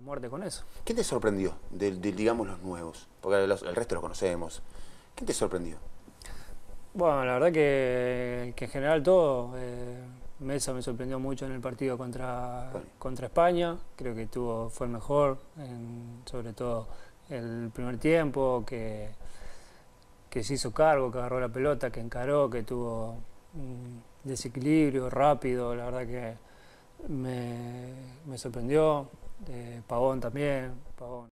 a muerte con eso. ¿Qué te sorprendió de, digamos, los nuevos? Porque el resto los conocemos. ¿Qué te sorprendió? Bueno, la verdad que, en general todo. Eh, Mesa me sorprendió mucho en el partido contra, contra España. Creo que tuvo, fue mejor, sobre todo el primer tiempo, que, que se hizo cargo, que agarró la pelota, que encaró, que tuvo un desequilibrio rápido. La verdad que me, sorprendió. Pavón también. Pavón.